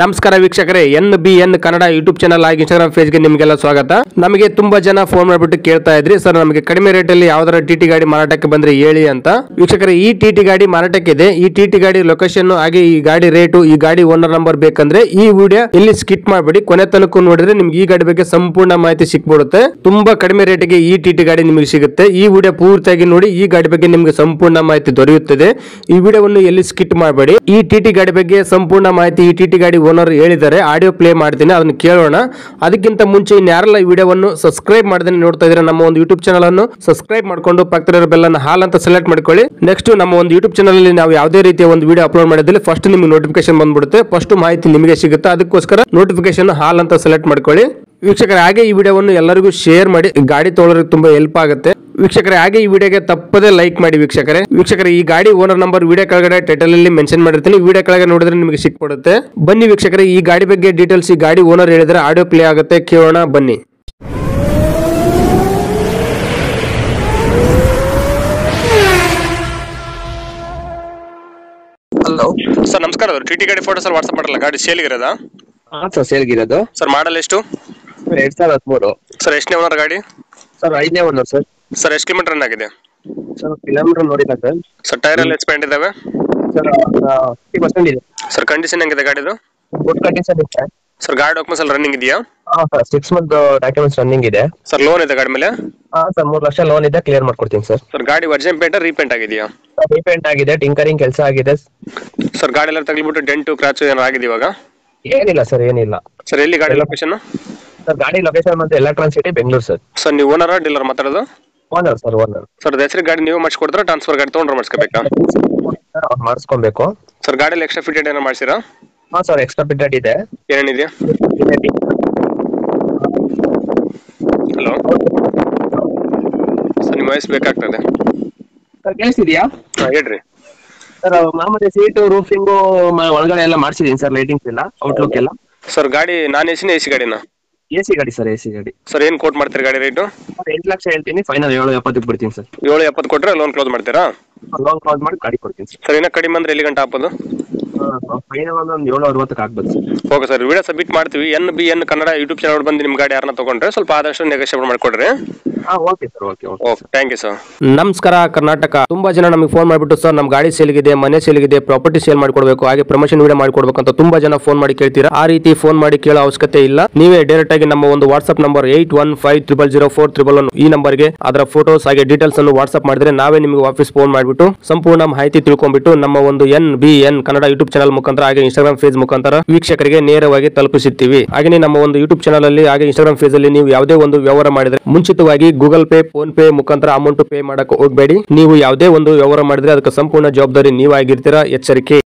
ನಮಸ್ಕಾರ ವೀಕ್ಷಕರೇ, N B N Kannada YouTube channel ಆಗಿ ಇನ್ಸ್ಟಾಗ್ರಾಮ್ ಪೇಜ್ಗೆ ನಿಮಗೆಲ್ಲ ಸ್ವಾಗತ. ನಮಗೆ ತುಂಬಾ ಜನ ಫೋನ್ ಮಾಡಿಬಿಟ್ಟು ಕೇಳ್ತಾ ಇದ್ರಿ. ಸರ್ ನಮಗೆ ಕಡಿಮೆ ರೇಟಲ್ಲಿ ಯಾವ್ದಾರ ಟಿ ಟಿ ಗಾಡಿ ಮಾರಾಟಕ್ಕೆ ಬಂದ್ರೆ ಹೇಳಿ ಅಂತ. ವೀಕ್ಷಕರೇ, ಈ ಟಿ ಟಿ ಗಾಡಿ ಇದೆ ಈ ಟಿ ಟಿ ಗಾಡಿ ಲೊಕೇಶನ್ ಹಾಗೆ ಈ ಗಾಡಿ ರೇಟು ಈ ಗಾಡಿ ಓನರ್ ನಂಬರ್ ಬೇಕಂದ್ರೆ ಈ ವಿಡಿಯೋ ಇಲ್ಲಿ ಸ್ಕಿಟ್ ಮಾಡಬೇಡಿ. ಕೊನೆ ತನಕ ನೋಡಿದ್ರೆ ನಿಮ್ಗೆ ಈ ಗಾಡಿ ಬಗ್ಗೆ ಸಂಪೂರ್ಣ ಮಾಹಿತಿ ಸಿಕ್ಬಿಡುತ್ತೆ. ತುಂಬಾ ಕಡಿಮೆ ರೇಟಿಗೆ ಈ ಟಿ ಟಿ ಗಾಡಿ ನಿಮಗೆ ಸಿಗುತ್ತೆ. ಈ ವಿಡಿಯೋ ಪೂರ್ತಿಯಾಗಿ ನೋಡಿ, ಈ ಗಾಡಿ ಬಗ್ಗೆ ನಿಮಗೆ ಸಂಪೂರ್ಣ ಮಾಹಿತಿ ದೊರೆಯುತ್ತದೆ. ಈ ವಿಡಿಯೋವನ್ನು ಎಲ್ಲಿ ಸ್ಕಿಟ್ ಮಾಡಬೇಡಿ. ಈ ಟಿ ಟಿ ಗಾಡಿ ಬಗ್ಗೆ ಸಂಪೂರ್ಣ ಮಾಹಿತಿ ಈ ಟಿ ಟಿ ಗಾಡಿ ಓನರ್ ಹೇಳಿದ್ದಾರೆ ಆಡಿಯೋ ಪ್ಲೇ ಮಾಡ್ತೀನಿ, ಅದನ್ನು ಕೇಳೋಣ. ಅದಕ್ಕಿಂತ ಮುಂಚೆ ಇನ್ಯಾರೆಲ್ಲ ಈ ವಿಡಿಯೋವನ್ನು ಸಬ್ಸ್ಕ್ರೈಬ್ ಮಾಡದೇ ನೋಡ್ತಾ ಇದ್ರೆ ನಮ್ಮ ಒಂದು ಯೂಟ್ಯೂಬ್ ಚಾನಲ್ ಅನ್ನು ಸಬ್ಸ್ಕ್ರೈಬ್ ಮಾಡ್ಕೊಂಡು ಪಕ್ಕದಲ್ಲಿರೋ ಬೆಲ್ಲನ್ನು ಹಾಲ್ ಅಂತ ಸೆಲೆಕ್ಟ್ ಮಾಡ್ಕೊಳ್ಳಿ. ನೆಕ್ಸ್ಟ್ ನಮ್ಮ ಒಂದು ಯೂಟ್ಯೂಬ್ ಚಾನಲ್ ಅಲ್ಲಿ ನಾವು ಯಾವುದೇ ರೀತಿಯ ಒಂದು ವಿಡಿಯೋ ಅಪ್ಲೋಡ್ ಮಾಡಿದ್ರೆ ಫಸ್ಟ್ ನಿಮಗೆ ನೋಟಿಫಿಕೇಶನ್ ಬಂದ್ಬಿಡುತ್ತೆ. ಫಸ್ಟ್ ಮಾಹಿತಿ ನಿಮಗೆ ಸಿಗುತ್ತೆ, ಅದಕ್ಕೋಸ್ಕರ ನೋಟಿಫಿಕೇಶನ್ ಹಾಲ್ ಅಂತ ಸೆಲೆಕ್ಟ್ ಮಾಡ್ಕೊಳ್ಳಿ. ವೀಕ್ಷಕರ, ಹಾಗೆ ಈ ವಿಡಿಯೋವನ್ನು ಎಲ್ಲರಿಗೂ ಶೇರ್ ಮಾಡಿ, ಗಾಡಿ ತೊಗೊಳೋರಿಗೆ ತುಂಬಾ ಹೆಲ್ಪ್ ಆಗುತ್ತೆ. ವೀಕ್ಷಕರೇ ಹಾಗೆ ಈ ವಿಡಿಯೋಗೆ ತಪ್ಪದೇ ಲೈಕ್ ಮಾಡಿ ವೀಕ್ಷಕರೇ. ವೀಕ್ಷಕರೇ ಈ ಗಾಡಿ ಓನರ್ ನಂಬರ್ ವಿಡಿಯೋ ಕೆಳಗಡೆ ಟೈಟಲ್ ಅಲ್ಲಿ ಮೆನ್ಷನ್ ಮಾಡಿರ್ತೀನಿ. ವಿಡಿಯೋ ಕೆಳಗೆ ನೋಡಿದ್ರೆ ನಿಮಗೆ ಸಿಕ್ಬಿಡುತ್ತೆ ಬನ್ನಿ ವೀಕ್ಷಕರೇ ಈ ಗಾಡಿ ಬಗ್ಗೆ ಡೀಟೇಲ್ಸ್ ಈ ಗಾಡಿ ಓನರ್ ಹೇಳಿದ್ರೆ ಆಡಿಯೋ ಪ್ಲೇ ಆಗುತ್ತೆ. ಕೇಳೋಣ ಬನ್ನಿ. ಹಲೋ ಸರ್ ನಮಸ್ಕಾರ. ಟಿ ಟಿ ಗಾಡಿ ಫೋಟೋಸ್ ವಾಟ್ಸ್ಆಪ್ ಮಾಡಲ್ಲ. ಗಾಡಿ ಸೇಲ್ಗಿರೋದಾ ಹಾ ಸರ್ ಸೇಲ್ಗಿರೋದು ಸರ್ ಮಾಡಲ್ ಎಷ್ಟು? ಎರಡ್ ಸಾವಿರದ ಹದಿಮೂರು. ಸರ್ ಎಷ್ಟನೇ ಓನರ್ ಗಾಡಿ? ಸರ್ ಐದನೇ ಓನರ್ ಸರ್. ಸರ್ ಎಷ್ಟು ಕಿಲೋಮೀಟರ್ ರನ್ ಆಗಿದೆ? ಸರ್ ಕಿಲೋಮೀಟರ್ ನೋಡಿಲ್ಲ ಸರ್ ಸರ್ ಟೈರ್ ಎಲ್ಲ ಎಕ್ಸ್ಪೆಂಡ್ ಇದಾವೆ ಸರ್ ಫಿಫ್ಟಿ ಪರ್ಸೆಂಟ್ ಇದೆ. ಸರ್ ಕಂಡೀಷನ್ ಹೆಂಗಿದೆ ಗಾಡಿದು? ಗುಡ್ ಕಂಡೀಷನ್ ಇದೆ ಸರ್ ಗಾಡಿ ಡಾಕ್ಯುಮೆಂಟ್ಸ್ ಎಲ್ಲ ರನ್ನಿಂಗ್ ಇದೆಯಾ? ಹಾ sir six month documents running ಇದೆ. ಸರ್ ಲೋನ್ ಇದೆ ಗಾಡಿ ಮೇಲೆ? ಹಾ ಸರ್ ಮೂರು ಲಕ್ಷ ಲೋನ್ ಇದೆ ಕ್ಲಿಯರ್ ಮಾಡ್ಕೊಡ್ತೀನಿ ಸರ್ ಸರ್ ಗಾಡಿ ವರ್ಜನ್ ಪೇಂಟ್ ರೀಪೇಂಟ್ ಆಗಿದೆಯಾ? ರೀಪೇಂಟ್ ಆಗಿದೆ ಟಿಂಕರಿಂಗ್ ಕೆಲಸ ಆಗಿದೆ. ಸರ್ ಗಾಡಿ ಎಲ್ಲ ತಗ್ಲಿಬಿಟ್ಟು ಡೆಂಟು ಕ್ರಾಚು ಏನಾರು ಆಗಿದೆ ಇವಾಗ? ಏನಿಲ್ಲ ಸರ್ ಏನಿಲ್ಲ. ಸರ್ ಎಲ್ಲಿ ಗಾಡಿ ಲೊಕೇಶನ್ ಸರ್ ಗಾಡಿ ಲೊಕೇಶನ್ ಮತ್ತೆ electron city Bengaluru sir sir ನೀವು ಓನರ್ ಡೀಲರ್ ಮಾತಾಡೋದು? ಓನರ್ ಸರ್ ಓನರ್ ಸರ್ ಹೆಸರು ಗಾಡಿ ನೀವು ಮಾಡಿಸ್ಕೊಡ್ತಾರೆ? ಟ್ರಾನ್ಸ್ಫರ್ ಗಾಡಿ ತೊಗೊಂಡ್ರೆ ಮಾಡಿಸ್ಕೋಬೇಕಾ? ಸರ್ ಅವ್ರು ಮಾಡಿಸ್ಕೊಬೇಕು. ಸರ್ ಗಾಡಿಯಲ್ಲಿ ಎಕ್ಸ್ಟ್ರಾ ಫಿಟೆಡ್ ಏನೋ ಮಾಡಿಸಿರಾ? ಹಾ ಸರ್ ಎಕ್ಸ್ಟ್ರಾ ಫಿಟೆಡ್ ಇದೆ. ಏನೇನಿದೆಯಾ ಹಲೋ ಸರ್ ನಿಮ್ಮ ವಯಸ್ಸು ಬೇಕಾಗ್ತದೆ. ಸರ್ ಕೇಳಿಸಿದ್ಯಾ ಹಾಂ ಹೇಳ್ರಿ. ಸರ್ ಮಾಮೂಲಿ ಸೀಟು ರೂಫಿಂಗು ಒಳಗಡೆ ಎಲ್ಲ ಮಾಡಿಸಿದೀನಿ ಸರ್ ಲೈಟಿಂಗ್ಸ್ ಎಲ್ಲ ಔಟ್ಲುಕ್ ಎಲ್ಲ. ಸರ್ ಗಾಡಿ ನಾನ್ ಎಸಿನ ಎಸಿ ಎ ಸಿ ಗಾಡಿನ? ಎ ಸಿ ಗಾಡಿ ಸರ್ ಎಸಿ ಸಿ ಗಾಡಿ. ಸರ್ ಏನು ಕೋಟ್ ಮಾಡ್ತೀರಿ ಗಾಡಿ ರೇಟು ಸರ್ ಎಂಟು ಲಕ್ಷ ಹೇಳ್ತೀನಿ ಫೈನಲ್ ಏಳು ಎಪ್ಪತ್ತಕ್ಕೆ ಬಿಡ್ತೀನಿ ಸರ್. ಏಳು ಎಪ್ಪತ್ತು ಕೊಟ್ಟರೆ ಲೋನ್ ಕ್ಲೋಸ್ ಮಾಡ್ತೀರಾ? ಲೋನ್ ಕ್ಲೋಸ್ ಮಾಡಿ ಗಾಡಿ ಕೊಡ್ತೀನಿ ಸರ್. ಸರ್ ಇನ್ನೂ ಕಡಿಮೆ ಅಂದ್ರೆ ಎಲ್ಲಿ ಗಂಟೆ ಹಾಕೋದು ಫೈನಲ್ ಒಂದು ಏಳು ಅರವತ್ತಕ್ಕೆ ಆಗ್ಬೋದು sir. Okay sir video submit ಮಾಡ್ತೀವಿ. N B N Kannada YouTube channel ಬಂದು ನಿಮ್ಮ ಗಾಡಿ ಯಾರನ್ನ ತಗೊಂಡ್ರೆ ಸ್ವಲ್ಪ ಆದಷ್ಟು ನೆಗೋಷಿಯೇಟ್ ಮಾಡಿಕೊಡ್ರಿ. Okay sir okay okay okay thank you sir ನಮಸ್ಕಾರ ಕರ್ನಾಟಕ. ತುಂಬಾ ಜನ ನಮಗೆ ಫೋನ್ ಮಾಡಿಬಿಟ್ಟು ಸರ್ ನಮ್ಮ ಗಾಡಿ ಸೇಲ್ಗಿದೆ ಮನೆ ಸೇಲ್ಗಿದೆ ಪ್ರಾಪರ್ಟಿ ಸೇಲ್ ಮಾಡ್ಕೊಡ್ಬೇಕು ಹಾಗೆ ಪ್ರಮೋಷನ್ ವಿಡಿಯೋ ಮಾಡ್ಕೊಡ್ಬೇಕು ಅಂತ ತುಂಬಾ ಜನ ಫೋನ್ ಮಾಡಿ ಕೇಳ್ತೀರಾ? ಆ ರೀತಿ ಫೋನ್ ಮಾಡಿ ಕೇಳೋ ಅವಶ್ಯಕತೆ ಇಲ್ಲ. ನೀವೇ ಡೈರೆಕ್ಟ್ ಆಗಿ ನಮ್ಮ ಒಂದು WhatsApp number eight one five triple zero four triple one ಈ ನಂಬರ್ಗೆ ಅದರ ಫೋಟೋಸ್ ಹಾಗೆ ಡೀಟೇಲ್ಸ್ ಅನ್ನು ವಾಟ್ಸ್ಆಪ್ ಮಾಡಿದ್ರೆ ನಾವೇ ನಿಮಗೆ ವಾಪಸ್ ಫೋನ್ ಮಾಡಿಬಿಟ್ಟು ಸಂಪೂರ್ಣ ಮಾಹಿತಿ ತಿಳ್ಕೊಂಡ್ಬಿಟ್ಟು ನಮ್ಮ ಒಂದು N B N Kannada YouTube channel ಮುಖಾಂತರ ಹಾಗೆ ಇನ್ಸ್ಟಾಗ್ರಾಮ್ ಫೇಸ್ ಮುಖಾಂತರ ವೀಕ್ಷಕರಿಗೆ ನೇರವಾಗಿ ತಲುಪಿಸುತ್ತೀವಿ. ಹಾಗೆ ನಮ್ಮ ಒಂದು ಯೂಟ್ಯೂಬ್ ಚಾನಲ್ ಅಲ್ಲಿ ಹಾಗೆ ಇನ್ಸ್ಟಾಗ್ರಾಮ್ ಫೇಸ್ ಅಲ್ಲಿ ನೀವು ಯಾವುದೇ ಒಂದು ವ್ಯವಹಾರ ಮಾಡಿದ್ರೆ ಮುಂಚಿತವಾಗಿ ಗೂಗಲ್ ಪೇ, ಫೋನ್ ಪೇ ಮುಖಾಂತರ ಅಮೌಂಟ್ ಪೇ ಮಾಡಕ್ಕೆ ಹೋಗಬೇಡಿ. ನೀವು ಯಾವುದೇ ಒಂದು ವ್ಯವಹಾರ ಮಾಡಿದ್ರೆ ಅದಕ್ಕೆ ಸಂಪೂರ್ಣ ಜವಾಬ್ದಾರಿ ನೀವಾಗಿರ್ತೀರಾ? ಎಚ್ಚರಿಕೆ.